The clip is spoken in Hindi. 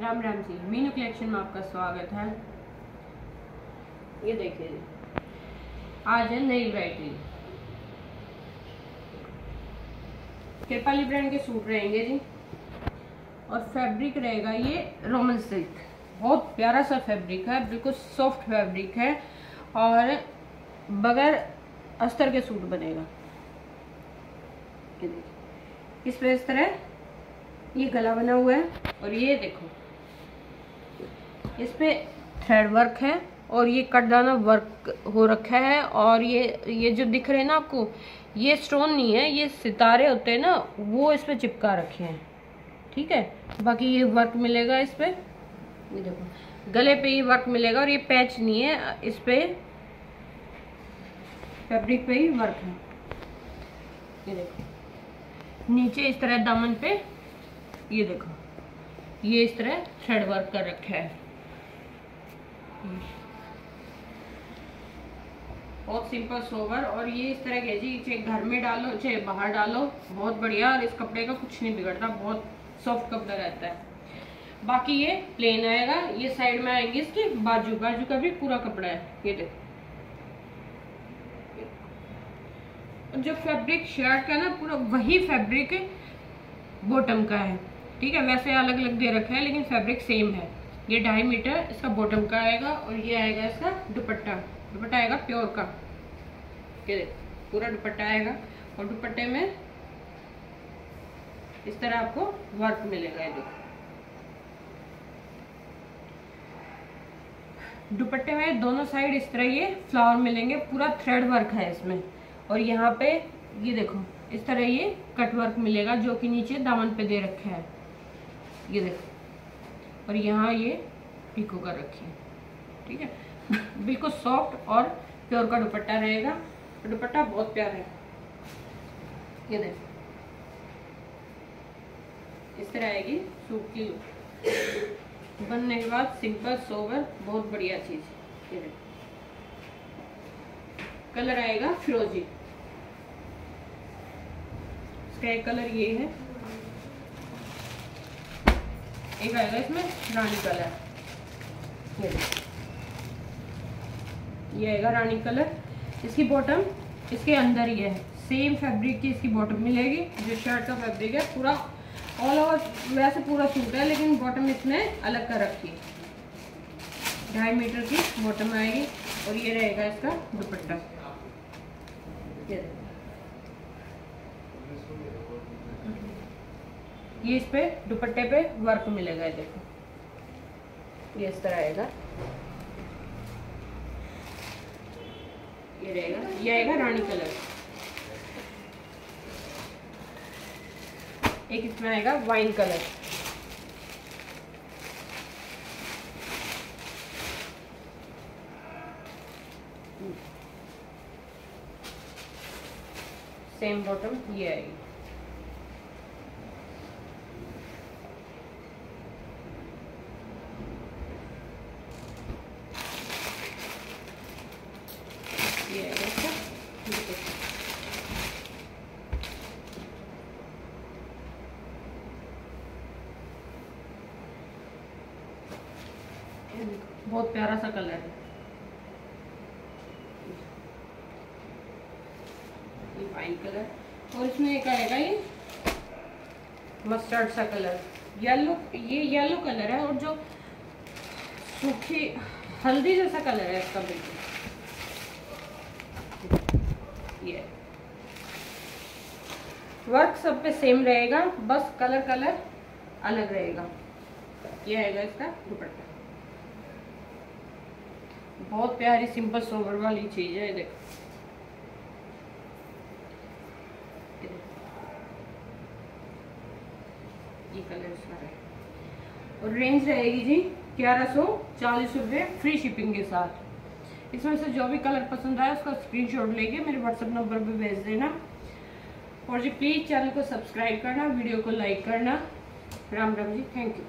राम राम जी, मीनू कलेक्शन में आपका स्वागत है। ये देखिए आज है नई वरायटी कृपाली ब्रांड के सूट रहेंगे जी। और फैब्रिक रहेगा ये रोमन सिल्क बहुत प्यारा सा फैब्रिक है, बिल्कुल सॉफ्ट फैब्रिक है। और बगैर अस्तर के सूट बनेगा। ये देखिए। इस पर इस तरह ये गला बना हुआ है। और ये देखो। इस पे थ्रेड वर्क है और ये कटदाना वर्क हो रखा है और ये ये जो दिख रहे हैं ना आपको, ये स्टोन नहीं है, ये सितारे होते हैं ना, वो इस पे चिपका रखे हैं। ठीक है? बाकी ये वर्क मिलेगा इस पे। ये देखो, गले पे ये वर्क मिलेगा और ये पैच नहीं है, इस पे फैब्रिक पे ही वर्क है। ये देखो, नीचे इस तरह दामन पे, ये देखो, ये इस तरह थ्रेड वर्क कर रखा है। बहुत सिंपल सोवर और ये इस तरह के जी, चाहे घर में डालो, चाहे बाहर डालो, बहुत बढ़िया और इस कपड़े का कुछ नहीं बिगड़ता, बहुत सॉफ्ट कपड़ा रहता है। बाकी ये प्लेन आएगा, ये साइड में आएँगे इसके बाजू बाजू का भी पूरा कपड़ा है, ये देखो। जो फैब्रिक शर्ट का ना, पूरा वही फैब्रिक बॉटम का है, ठीक है? वैसे अलग अलग दे रखा है, लेकिन फैब्रिक सेम है। ये ढाई मीटर, इसका बॉटम का आएगा और ये आएगा इसका दुपट्टा। दुपट्टा आएगा प्योर का। ये पूरा दुपट्टा आएगा और दुपट्टे में इस तरह आपको वर्क मिलेगा, ये देखो। दुपट्टे में दोनों साइड इस तरह ये फ्लावर मिलेंगे, पूरा थ्रेड वर्क है इसमें। और यहाँ पे ये देखो, इस तरह ये कट वर्क मिलेगा जो कि नीचे दामन पे दे रखा है। ये देखो। और यहाँ ये पिको कर रखी है, ठीक है? बिल्कुल सॉफ्ट और प्योर का दुपट्टा रहेगा। दुपट्टा बहुत प्यारा है। ये देखो। इस तरह आएगी सूट की लुक बनने के बाद सिंपल सोवर बहुत बढ़िया चीज़। ये देखो। कलर आएगा फिरोजी। एक कलर ये है। एक आएगा इसमें रानी कलर। ये आएगा रानी कलर। इसकी बॉटम इसके अंदर ही है। सेम फैब्रिक की इसकी बॉटम मिलेगी, जो शर्ट का फैब्रिक है, पूरा। ऑल ओवर वैसे पूरा सूट है, लेकिन बॉटम इसने अलग कर रखी है। ढाई मीटर की बॉटम आएगी, और ये रहेगा इसका दुपट्टा। ये इस पे दुपट्टे पे वर्क मिलेगा, ये देखो। ये इस तरह आएगा। ये रहेगा। ये आएगा रानी कलर। एक इसमें आएगा वाइन कलर। सेम बॉटम ये आएगी। बहुत प्यारा सा कलर है। ये वाइन कलर और इसमें एक आएगा ये मस्टर्ड सा कलर येलो ये येलो कलर है और जो सूखी, हल्दी जैसा कलर है इसका बिल्कुल। ये वर्क सब पे सेम रहेगा, बस कलर कलर अलग रहेगा। ये आएगा इसका दुपट्टा। बहुत प्यारी सिंपल सोबर वाली चीज़ है, देखो। ये कलर इसका है। और रेंज रहेगी जी ग्यारह सौ चालीस रुपये फ्री शिपिंग के साथ। इसमें से जो भी कलर पसंद आया उसका स्क्रीनशॉट लेके मेरे व्हाट्सअप नंबर पे भेज देना। और जी प्लीज़ चैनल को सब्सक्राइब करना वीडियो को लाइक करना। Ram Ram ji thank you